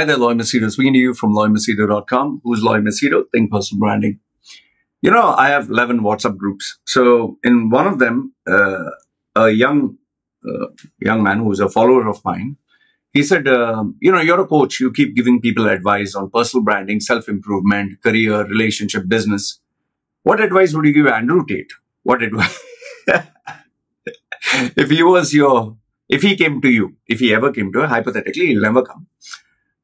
Hi there, Loy Machedo. Speaking to you from loymachedo.com. Who's Loy Machedo? Think personal branding. You know, I have 11 WhatsApp groups. So in one of them, uh, a young uh, young man who is a follower of mine, he said, uh, you know, you're a coach. You keep giving people advice on personal branding, self-improvement, career, relationship, business. What advice would you give Andrew Tate? What advice? if he was your, if he came to you, if he ever came to you, hypothetically, he'll never come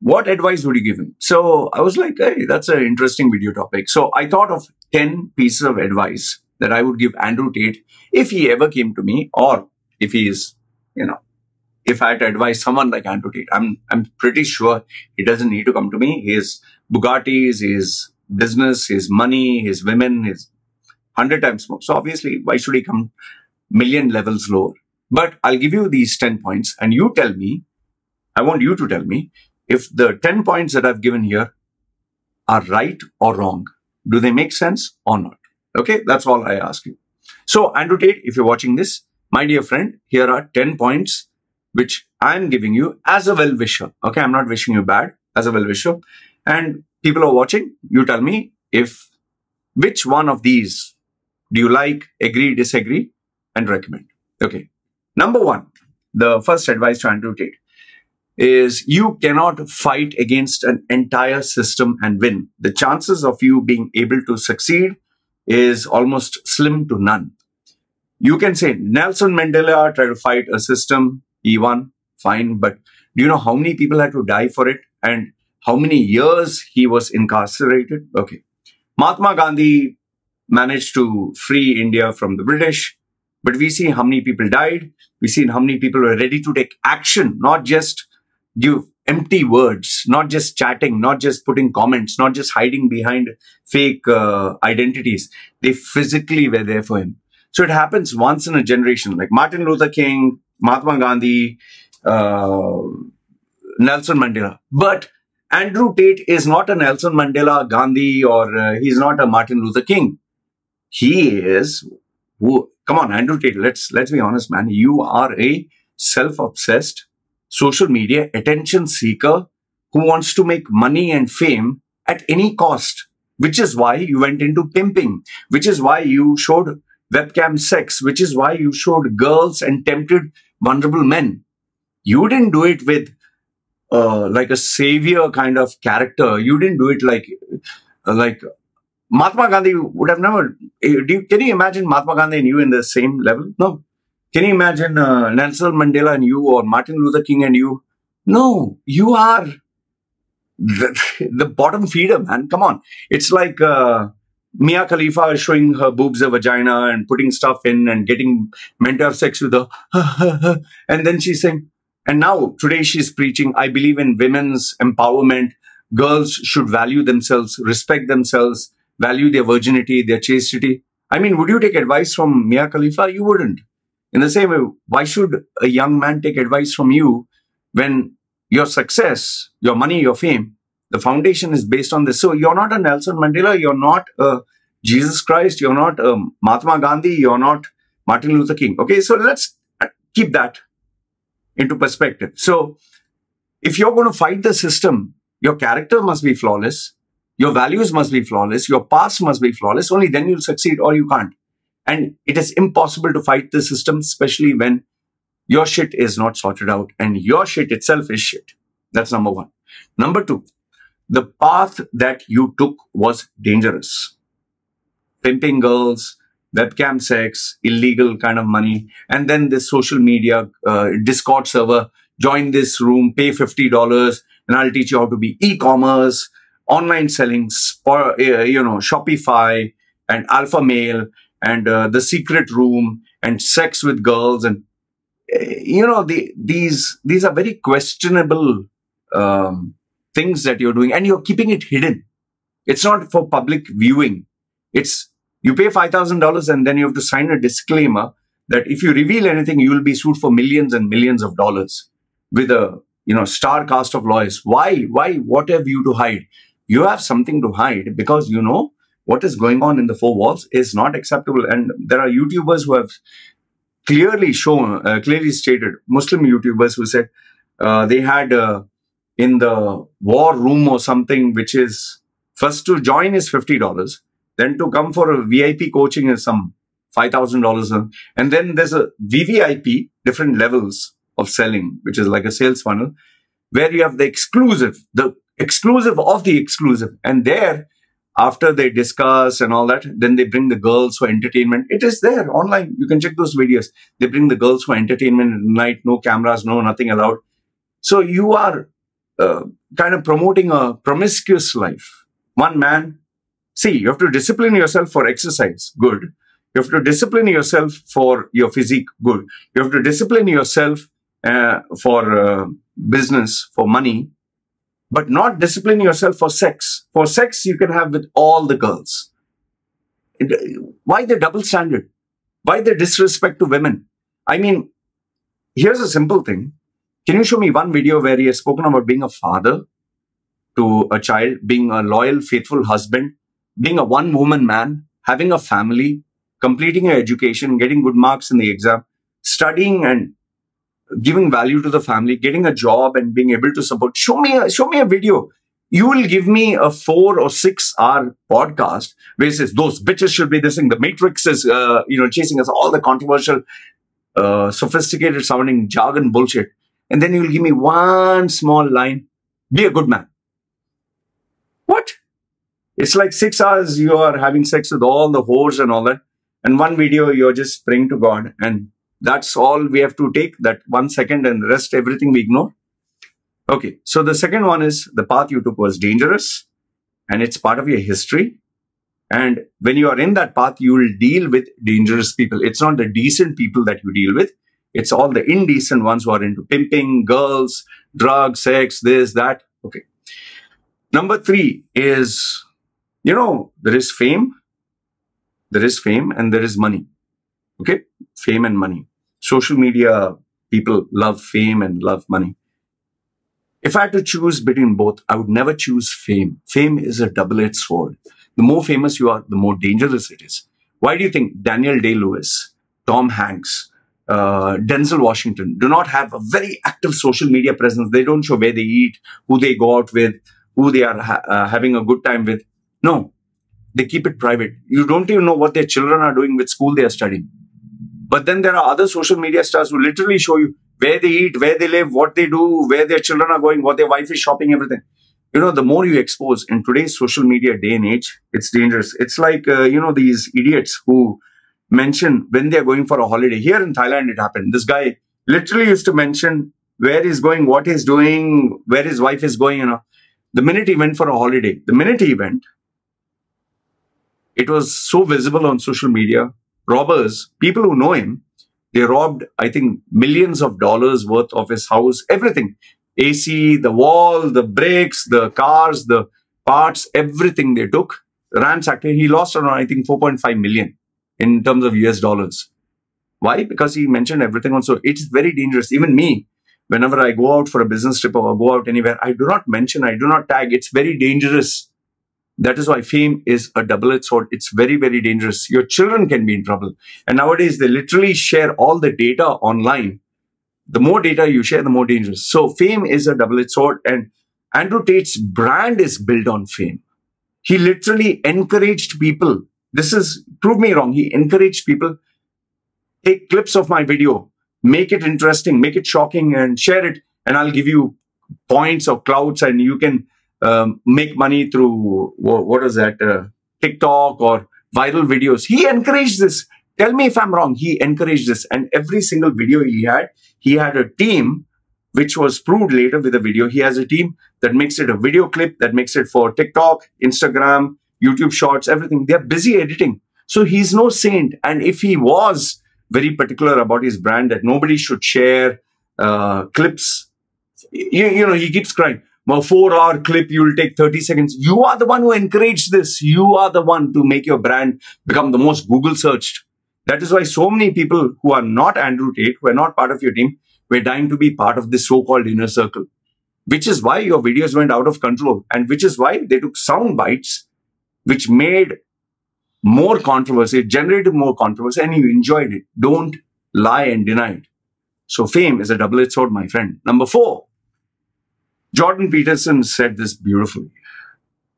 what advice would you give him? So I was like, hey, that's an interesting video topic. So I thought of 10 pieces of advice that I would give Andrew Tate if he ever came to me or if he is, you know, if I had to advise someone like Andrew Tate. I'm, I'm pretty sure he doesn't need to come to me. His Bugattis, his business, his money, his women, his hundred times more. So obviously, why should he come million levels lower? But I'll give you these 10 points and you tell me, I want you to tell me if the 10 points that I've given here are right or wrong. Do they make sense or not? Okay, that's all I ask you. So, Andrew Tate, if you're watching this, my dear friend, here are 10 points which I'm giving you as a well wisher. Okay, I'm not wishing you bad, as a well wisher. And people are watching, you tell me if which one of these do you like, agree, disagree, and recommend. Okay. Number one, the first advice to Andrew Tate is you cannot fight against an entire system and win. The chances of you being able to succeed is almost slim to none. You can say Nelson Mandela tried to fight a system, he won, fine, but do you know how many people had to die for it and how many years he was incarcerated? Okay. Mahatma Gandhi managed to free India from the British, but we see how many people died. We see how many people were ready to take action, not just give empty words, not just chatting, not just putting comments, not just hiding behind fake uh, identities. They physically were there for him. So it happens once in a generation, like Martin Luther King, Mahatma Gandhi, uh, Nelson Mandela. But Andrew Tate is not a Nelson Mandela, Gandhi, or uh, he's not a Martin Luther King. He is who? Come on, Andrew Tate. Let's let's be honest, man. You are a self-obsessed social media attention seeker who wants to make money and fame at any cost, which is why you went into pimping, which is why you showed webcam sex, which is why you showed girls and tempted vulnerable men. You didn't do it with uh, like a savior kind of character. You didn't do it like uh, like Mahatma Gandhi would have never. Eh, you, can you imagine Mahatma Gandhi and you in the same level? No, can you imagine uh, Nelson Mandela and you or Martin Luther King and you? No, you are the, the bottom feeder, man. Come on. It's like uh, Mia Khalifa is showing her boobs a vagina and putting stuff in and getting meant to have sex with her. and then she's saying, and now today she's preaching, I believe in women's empowerment. Girls should value themselves, respect themselves, value their virginity, their chastity. I mean, would you take advice from Mia Khalifa? You wouldn't. In the same way, why should a young man take advice from you when your success, your money, your fame, the foundation is based on this? So you're not a Nelson Mandela, you're not a Jesus Christ, you're not a Mahatma Gandhi, you're not Martin Luther King. Okay, so let's keep that into perspective. So if you're going to fight the system, your character must be flawless, your values must be flawless, your past must be flawless, only then you'll succeed or you can't. And it is impossible to fight the system, especially when your shit is not sorted out and your shit itself is shit. That's number one. Number two, the path that you took was dangerous. Pimping girls, webcam sex, illegal kind of money, and then this social media uh, Discord server. Join this room, pay $50, and I'll teach you how to be e-commerce, online selling, uh, you know, Shopify and alpha male and uh, the secret room and sex with girls and eh, you know the, these these are very questionable um, things that you're doing and you're keeping it hidden. It's not for public viewing. It's you pay $5000 and then you have to sign a disclaimer that if you reveal anything you will be sued for millions and millions of dollars with a you know star cast of lawyers. Why? Why? What have you to hide? You have something to hide because you know what is going on in the four walls is not acceptable. And there are YouTubers who have clearly shown, uh, clearly stated, Muslim YouTubers who said uh, they had uh, in the war room or something, which is first to join is $50, then to come for a VIP coaching is some $5,000. And then there's a VVIP, different levels of selling, which is like a sales funnel, where you have the exclusive, the exclusive of the exclusive. And there, after they discuss and all that, then they bring the girls for entertainment. It is there online. You can check those videos. They bring the girls for entertainment at night, no cameras, no nothing allowed. So you are uh, kind of promoting a promiscuous life. One man, see, you have to discipline yourself for exercise, good. You have to discipline yourself for your physique, good. You have to discipline yourself uh, for uh, business, for money, but not discipline yourself for sex. For sex, you can have with all the girls. Why the double standard? Why the disrespect to women? I mean, here's a simple thing. Can you show me one video where he has spoken about being a father to a child, being a loyal, faithful husband, being a one woman man, having a family, completing your education, getting good marks in the exam, studying and giving value to the family, getting a job and being able to support. Show me a, show me a video. You will give me a four or six hour podcast where says those bitches should be this thing. The Matrix is, uh, you know, chasing us all the controversial, uh, sophisticated sounding jargon bullshit. And then you will give me one small line. Be a good man. What? It's like six hours you are having sex with all the whores and all that. And one video you're just praying to God and that's all we have to take, that one second and rest, everything we ignore. Okay, so the second one is the path you took was dangerous and it's part of your history. And when you are in that path, you will deal with dangerous people. It's not the decent people that you deal with. It's all the indecent ones who are into pimping, girls, drugs, sex, this, that. Okay. Number three is, you know, there is fame, there is fame and there is money. Okay. Fame and money. Social media people love fame and love money. If I had to choose between both, I would never choose fame. Fame is a double-edged sword. The more famous you are, the more dangerous it is. Why do you think Daniel Day-Lewis, Tom Hanks, uh, Denzel Washington do not have a very active social media presence? They don't show where they eat, who they go out with, who they are ha- uh, having a good time with. No, they keep it private. You don't even know what their children are doing with school they are studying. But then there are other social media stars who literally show you where they eat, where they live, what they do, where their children are going, what their wife is shopping, everything. You know, the more you expose in today's social media day and age, it's dangerous. It's like, uh, you know, these idiots who mention when they're going for a holiday. Here in Thailand, it happened. This guy literally used to mention where he's going, what he's doing, where his wife is going, you know. The minute he went for a holiday, the minute he went, it was so visible on social media robbers, people who know him, they robbed, I think, millions of dollars worth of his house, everything. AC, the wall, the brakes, the cars, the parts, everything they took, ransacked. He lost around, I think, 4.5 million in terms of US dollars. Why? Because he mentioned everything also. It's very dangerous. Even me, whenever I go out for a business trip or go out anywhere, I do not mention, I do not tag. It's very dangerous that is why fame is a double-edged sword. It's very, very dangerous. Your children can be in trouble. And nowadays, they literally share all the data online. The more data you share, the more dangerous. So fame is a double-edged sword. And Andrew Tate's brand is built on fame. He literally encouraged people. This is, prove me wrong. He encouraged people, take clips of my video, make it interesting, make it shocking and share it. And I'll give you points or clouds and you can um, make money through what, what is that uh, TikTok or viral videos. He encouraged this. Tell me if I'm wrong. He encouraged this, and every single video he had, he had a team which was proved later with a video. He has a team that makes it a video clip, that makes it for TikTok, Instagram, YouTube Shorts, everything. They're busy editing. So he's no saint. And if he was very particular about his brand that nobody should share uh, clips, you, you know, he keeps crying a four hour clip, you'll take 30 seconds. You are the one who encouraged this. You are the one to make your brand become the most Google searched. That is why so many people who are not Andrew Tate, who are not part of your team, were dying to be part of this so-called inner circle. Which is why your videos went out of control and which is why they took sound bites, which made more controversy, generated more controversy, and you enjoyed it. Don't lie and deny it. So fame is a double-edged sword, my friend. Number four, Jordan Peterson said this beautifully.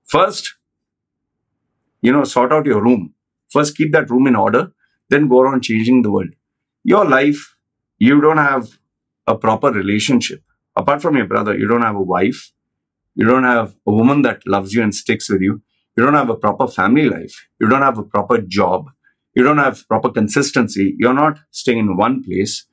First, you know, sort out your room. First, keep that room in order, then go around changing the world. Your life, you don't have a proper relationship. Apart from your brother, you don't have a wife. You don't have a woman that loves you and sticks with you. You don't have a proper family life. You don't have a proper job. You don't have proper consistency. You're not staying in one place.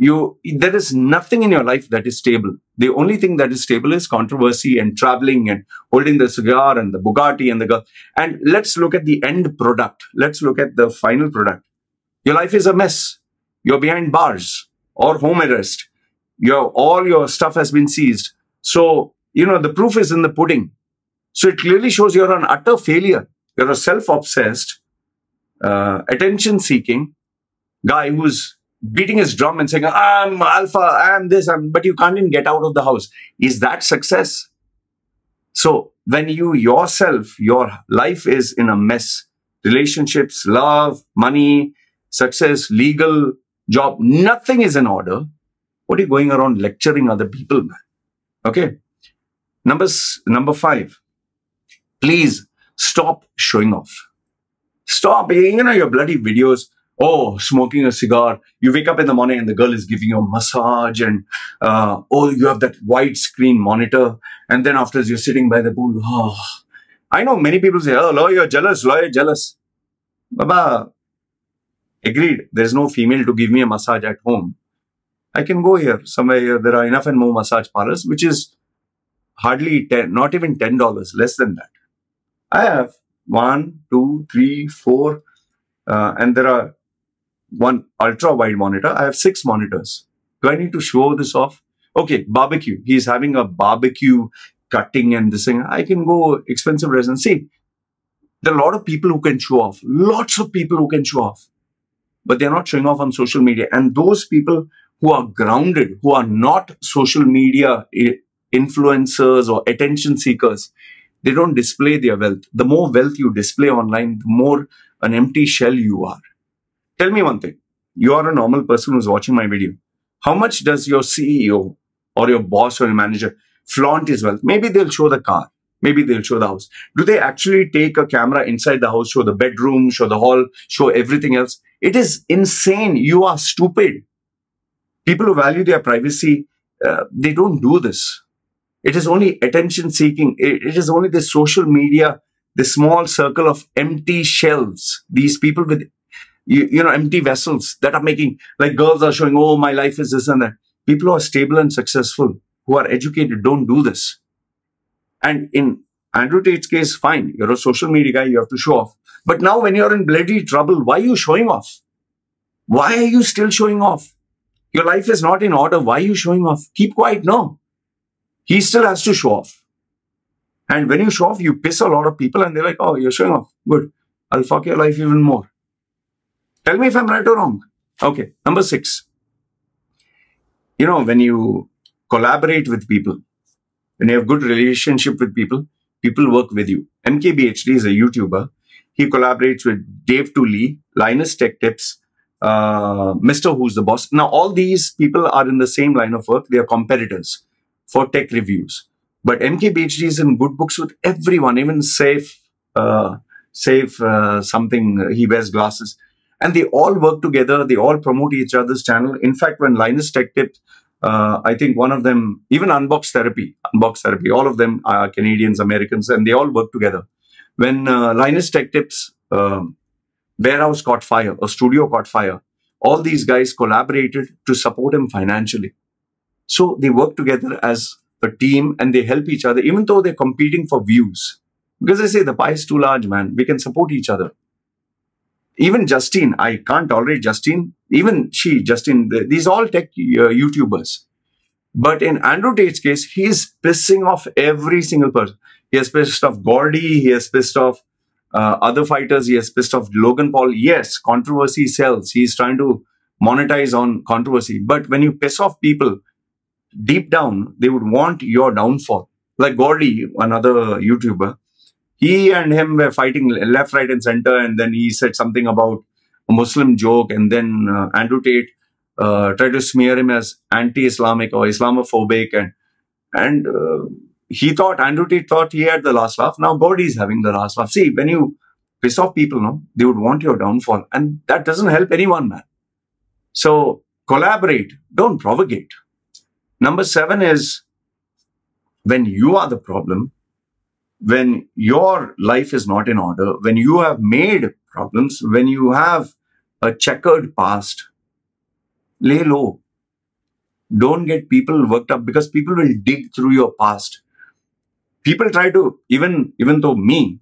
You, there is nothing in your life that is stable. The only thing that is stable is controversy and traveling and holding the cigar and the Bugatti and the girl. And let's look at the end product. Let's look at the final product. Your life is a mess. You're behind bars or home arrest. Your, all your stuff has been seized. So, you know, the proof is in the pudding. So it clearly shows you're an utter failure. You're a self-obsessed, uh, attention-seeking guy who's beating his drum and saying, I'm alpha, I'm this, I'm, but you can't even get out of the house. Is that success? So when you yourself, your life is in a mess, relationships, love, money, success, legal, job, nothing is in order. What are you going around lecturing other people, man? Okay. Numbers, number five, please stop showing off. Stop, you know, your bloody videos oh, smoking a cigar. You wake up in the morning and the girl is giving you a massage and, uh, oh, you have that wide screen monitor. And then after you're sitting by the pool, oh. I know many people say, oh, lawyer, jealous, lawyer, jealous. Baba, agreed. There's no female to give me a massage at home. I can go here. Somewhere here, there are enough and more massage parlors, which is hardly 10, not even $10, less than that. I have one, two, three, four, uh, and there are one ultra wide monitor. I have six monitors. Do I need to show this off? Okay, barbecue. He's having a barbecue cutting and this thing. I can go expensive restaurant. See, there are a lot of people who can show off. Lots of people who can show off. But they're not showing off on social media. And those people who are grounded, who are not social media influencers or attention seekers, they don't display their wealth. The more wealth you display online, the more an empty shell you are. Tell me one thing. You are a normal person who's watching my video. How much does your CEO or your boss or your manager flaunt his wealth? Maybe they'll show the car. Maybe they'll show the house. Do they actually take a camera inside the house, show the bedroom, show the hall, show everything else? It is insane. You are stupid. People who value their privacy, uh, they don't do this. It is only attention seeking. It, it is only the social media, the small circle of empty shelves. These people with you, you know, empty vessels that are making, like girls are showing, oh, my life is this and that. People who are stable and successful, who are educated, don't do this. And in Andrew Tate's case, fine, you're a social media guy, you have to show off. But now when you're in bloody trouble, why are you showing off? Why are you still showing off? Your life is not in order. Why are you showing off? Keep quiet. No. He still has to show off. And when you show off, you piss a lot of people and they're like, oh, you're showing off. Good. I'll fuck your life even more. Tell me if I'm right or wrong. Okay. Number six. You know, when you collaborate with people, when you have good relationship with people, people work with you. MKBHD is a YouTuber. He collaborates with Dave2D, Linus Tech Tips, uh, Mr. Who's the Boss. Now, all these people are in the same line of work. They are competitors for tech reviews. But MKBHD is in good books with everyone, even Safe, uh, Safe uh, something. He wears glasses and they all work together. They all promote each other's channel. In fact, when Linus Tech Tips, uh, I think one of them, even Unbox Therapy, Unbox Therapy, all of them are Canadians, Americans, and they all work together. When uh, Linus Tech Tips um, warehouse caught fire, a studio caught fire, all these guys collaborated to support him financially. So they work together as a team and they help each other, even though they're competing for views. Because they say the pie is too large, man. We can support each other even Justine, I can't tolerate Justine. Even she, Justine, these all tech uh, YouTubers. But in Andrew Tate's case, he's pissing off every single person. He has pissed off Gordy. He has pissed off uh, other fighters. He has pissed off Logan Paul. Yes, controversy sells. He's trying to monetize on controversy. But when you piss off people, deep down, they would want your downfall. Like Gordy, another YouTuber, he and him were fighting left, right, and center. And then he said something about a Muslim joke. And then uh, Andrew Tate uh, tried to smear him as anti Islamic or Islamophobic. And And uh, he thought, Andrew Tate thought he had the last laugh. Now God is having the last laugh. See, when you piss off people, no, they would want your downfall. And that doesn't help anyone, man. So collaborate, don't propagate. Number seven is when you are the problem, when your life is not in order, when you have made problems, when you have a checkered past, lay low. Don't get people worked up because people will dig through your past. People try to, even, even though me,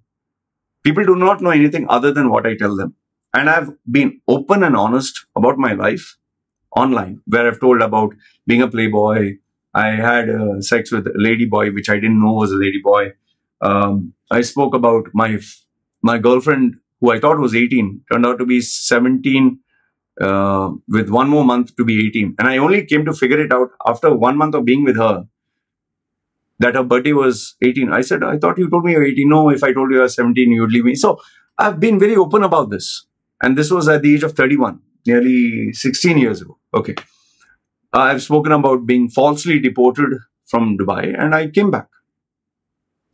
people do not know anything other than what I tell them. And I've been open and honest about my life online, where I've told about being a playboy. I had uh, sex with a lady boy, which I didn't know was a lady boy. Um, I spoke about my my girlfriend, who I thought was 18, turned out to be 17 uh, with one more month to be 18. And I only came to figure it out after one month of being with her that her birthday was 18. I said, I thought you told me you're 18. No, if I told you you're 17, you'd leave me. So I've been very open about this. And this was at the age of 31, nearly 16 years ago. Okay. I've spoken about being falsely deported from Dubai and I came back.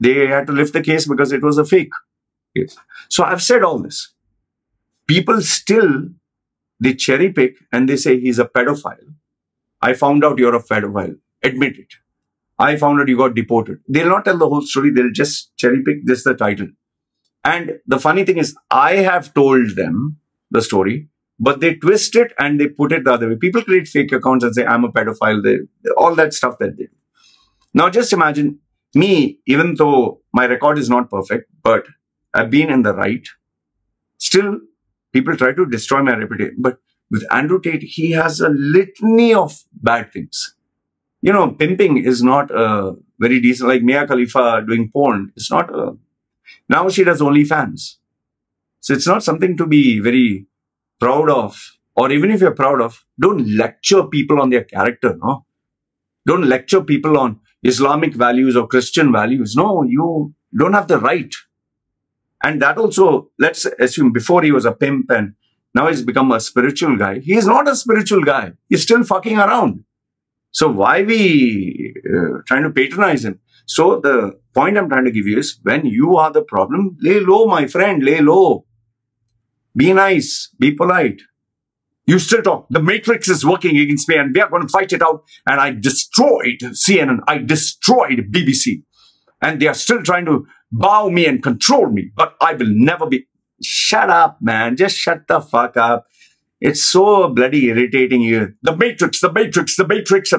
They had to lift the case because it was a fake case. So I've said all this. People still, they cherry pick and they say he's a pedophile. I found out you're a pedophile. Admit it. I found out you got deported. They'll not tell the whole story. They'll just cherry pick this the title. And the funny thing is, I have told them the story, but they twist it and they put it the other way. People create fake accounts and say, I'm a pedophile. They, all that stuff that they do. Now just imagine me, even though my record is not perfect, but I've been in the right. Still, people try to destroy my reputation. But with Andrew Tate, he has a litany of bad things you know, pimping is not a very decent, like Mia Khalifa doing porn. It's not a, now she does OnlyFans. So it's not something to be very proud of. Or even if you're proud of, don't lecture people on their character, no? Don't lecture people on Islamic values or Christian values. No, you don't have the right. And that also, let's assume before he was a pimp and now he's become a spiritual guy. He's not a spiritual guy. He's still fucking around. So why we uh, trying to patronize him? So the point I'm trying to give you is when you are the problem, lay low, my friend, lay low. Be nice, be polite. You still talk. The matrix is working against me and we are going to fight it out. And I destroyed CNN. I destroyed BBC. And they are still trying to bow me and control me. But I will never be. Shut up, man. Just shut the fuck up. It's so bloody irritating here. The Matrix, the Matrix, the Matrix.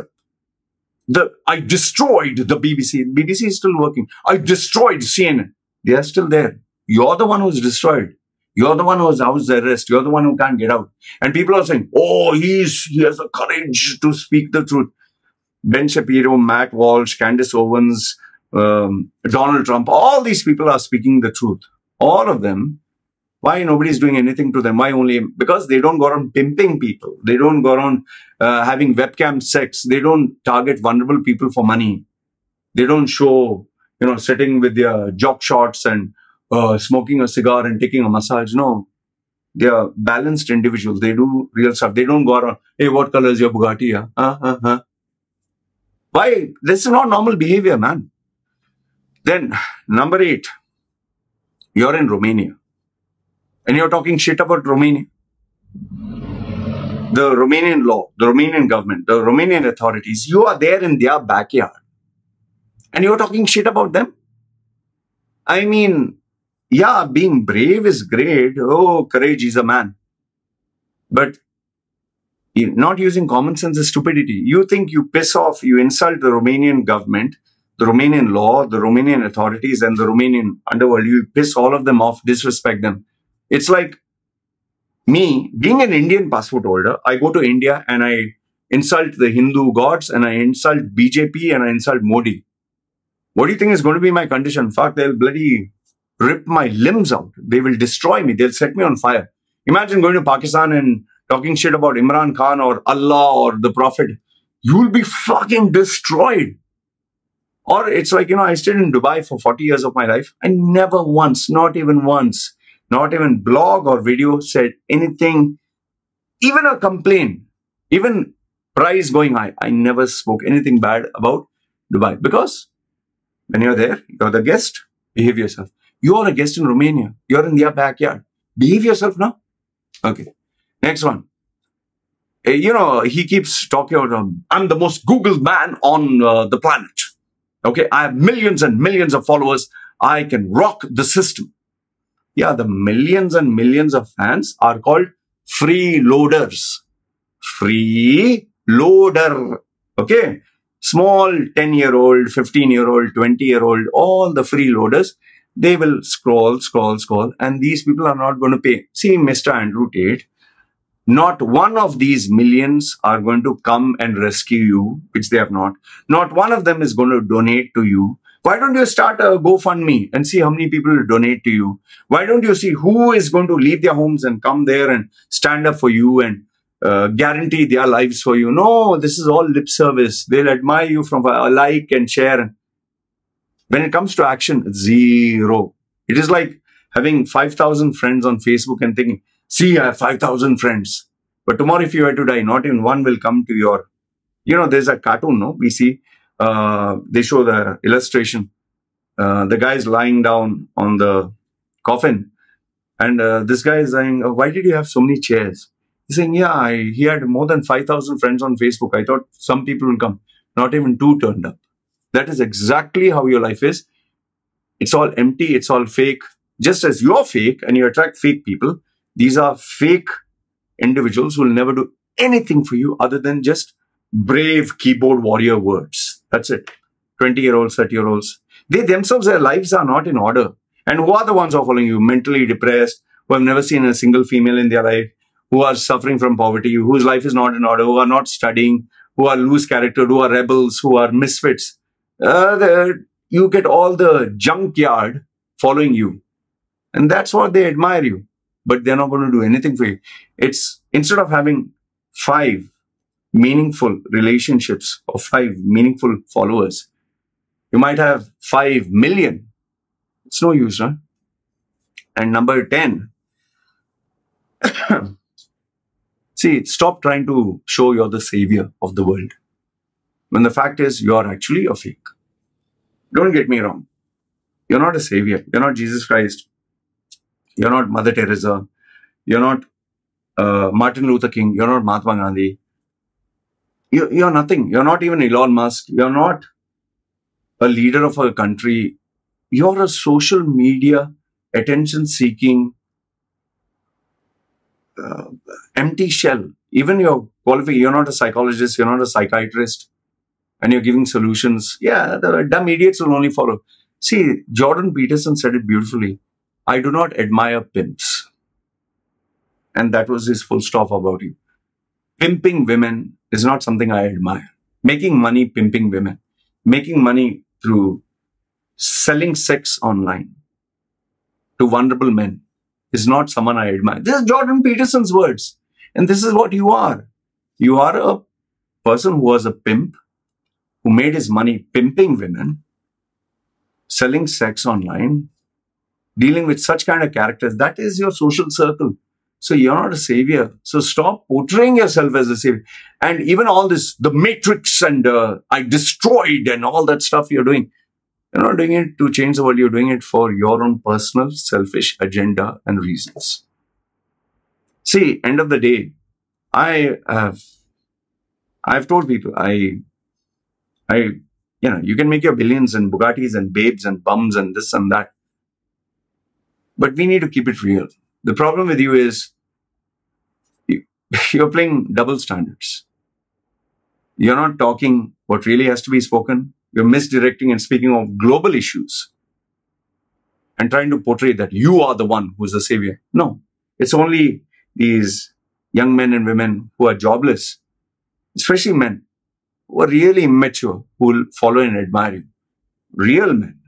The I destroyed the BBC. BBC is still working. I destroyed CNN. They are still there. You're the one who's destroyed. You're the one who's the arrest. You're the one who can't get out. And people are saying, oh, he's he has the courage to speak the truth. Ben Shapiro, Matt Walsh, Candace Owens, um, Donald Trump, all these people are speaking the truth. All of them why nobody's doing anything to them? Why only? Because they don't go around pimping people. They don't go around uh, having webcam sex. They don't target vulnerable people for money. They don't show, you know, sitting with their jock shorts and uh, smoking a cigar and taking a massage. No, they are balanced individuals. They do real stuff. They don't go around, hey, what color is your Bugatti? Yeah? Uh, uh, uh. Why? This is not normal behavior, man. Then, number eight, you're in Romania and you're talking shit about Romania. The Romanian law, the Romanian government, the Romanian authorities, you are there in their backyard and you're talking shit about them. I mean, yeah, being brave is great. Oh, courage is a man. But not using common sense is stupidity. You think you piss off, you insult the Romanian government, the Romanian law, the Romanian authorities, and the Romanian underworld. You piss all of them off, disrespect them. It's like me being an Indian passport holder, I go to India and I insult the Hindu gods and I insult BJP and I insult Modi. What do you think is going to be my condition? Fuck, they'll bloody rip my limbs out. They will destroy me. They'll set me on fire. Imagine going to Pakistan and talking shit about Imran Khan or Allah or the Prophet. You will be fucking destroyed. Or it's like, you know, I stayed in Dubai for 40 years of my life. I never once, not even once, not even blog or video said anything, even a complaint, even price going high. I never spoke anything bad about Dubai because when you're there, you're the guest, behave yourself. You're a guest in Romania. You're in their backyard. Behave yourself now. Okay. Next one. Uh, you know, he keeps talking about, um, I'm the most Googled man on uh, the planet. Okay. I have millions and millions of followers. I can rock the system. Yeah, the millions and millions of fans are called freeloaders. Free loader. Okay. Small 10 year old, 15 year old, 20 year old, all the freeloaders, they will scroll, scroll, scroll, and these people are not going to pay. See, Mr. Andrew Tate, not one of these millions are going to come and rescue you, which they have not. Not one of them is going to donate to you. Why don't you start a GoFundMe and see how many people donate to you? Why don't you see who is going to leave their homes and come there and stand up for you and uh, guarantee their lives for you? No, this is all lip service. They'll admire you from a like and share. When it comes to action, zero. It is like having 5,000 friends on Facebook and thinking, see, I have 5,000 friends. But tomorrow, if you were to die, not even one will come to your, you know, there's a cartoon, no? We see, uh, they show the illustration. Uh, the guy is lying down on the coffin. And uh, this guy is saying, oh, why did you have so many chairs? He's saying, yeah, I, he had more than 5,000 friends on Facebook. I thought some people will come. Not even two turned up. That is exactly how your life is. It's all empty. It's all fake. Just as you're fake and you attract fake people, these are fake individuals who will never do anything for you other than just brave keyboard warrior words. That's it. 20 year olds, 30 year olds. They themselves, their lives are not in order. And who are the ones who are following you? Mentally depressed, who have never seen a single female in their life, who are suffering from poverty, whose life is not in order, who are not studying, who are loose character, who are rebels, who are misfits. Uh, you get all the junkyard following you. And that's what they admire you but they're not going to do anything for you. It's instead of having five meaningful relationships or five meaningful followers, you might have five million. It's no use, right? And number 10, see, stop trying to show you're the savior of the world. When the fact is, you're actually a fake. Don't get me wrong. You're not a savior. You're not Jesus Christ. You're not Mother Teresa. You're not uh, Martin Luther King. You're not Mahatma Gandhi. You, you're nothing. You're not even Elon Musk. You're not a leader of a country. You're a social media, attention seeking, uh, empty shell. Even your qualification, you're not a psychologist, you're not a psychiatrist, and you're giving solutions. Yeah, the dumb idiots will only follow. See, Jordan Peterson said it beautifully. I do not admire pimps. And that was his full stop about you. Pimping women is not something I admire. Making money pimping women, making money through selling sex online to vulnerable men is not someone I admire. This is Jordan Peterson's words. And this is what you are. You are a person who was a pimp, who made his money pimping women, selling sex online, dealing with such kind of characters, that is your social circle. So you're not a savior. So stop portraying yourself as a savior. And even all this, the matrix and uh, I destroyed and all that stuff you're doing, you're not doing it to change the world. You're doing it for your own personal selfish agenda and reasons. See, end of the day, I have, I've told people, I, I, you know, you can make your billions and Bugattis and babes and bums and this and that. But we need to keep it real. The problem with you is you, you're playing double standards. You're not talking what really has to be spoken. You're misdirecting and speaking of global issues and trying to portray that you are the one who's the savior. No, it's only these young men and women who are jobless, especially men who are really immature, who will follow and admire you. Real men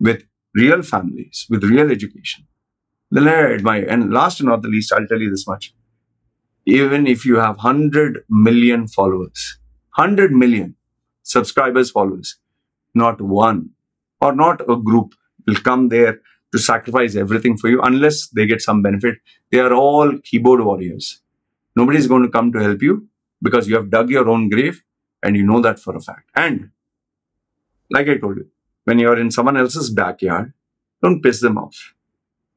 with real families with real education. Then I admire. And last and not the least, I'll tell you this much. Even if you have 100 million followers, 100 million subscribers, followers, not one or not a group will come there to sacrifice everything for you unless they get some benefit. They are all keyboard warriors. Nobody is going to come to help you because you have dug your own grave and you know that for a fact. And like I told you, when you're in someone else's backyard, don't piss them off.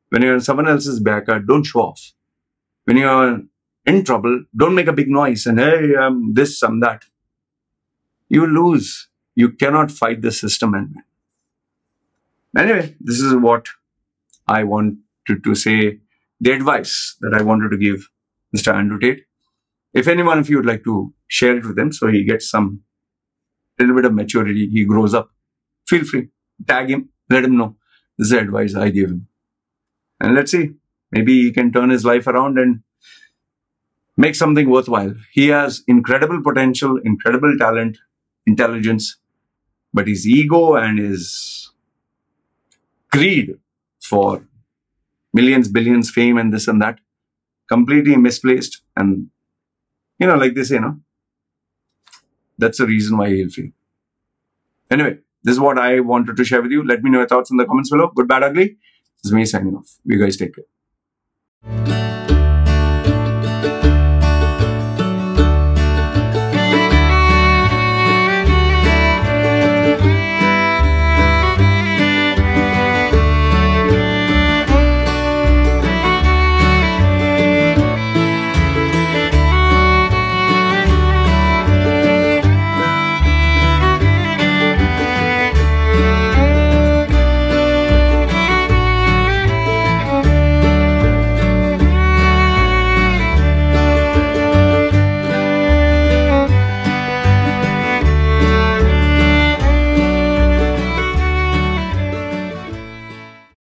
When you're in someone else's backyard, don't show off. When you're in trouble, don't make a big noise and hey, I'm this, I'm that. You lose. You cannot fight the system and. Anyway, this is what I wanted to say, the advice that I wanted to give Mr. Andrew Tate. If anyone of you would like to share it with him so he gets some little bit of maturity, he grows up, feel free. Tag him, let him know. This is the advice I give him. And let's see, maybe he can turn his life around and make something worthwhile. He has incredible potential, incredible talent, intelligence, but his ego and his greed for millions, billions, fame, and this and that completely misplaced. And, you know, like they say, you know, that's the reason why he'll fail. Anyway, this is what I wanted to share with you. Let me know your thoughts in the comments below. Good, bad, ugly. This is me signing off. You guys take care.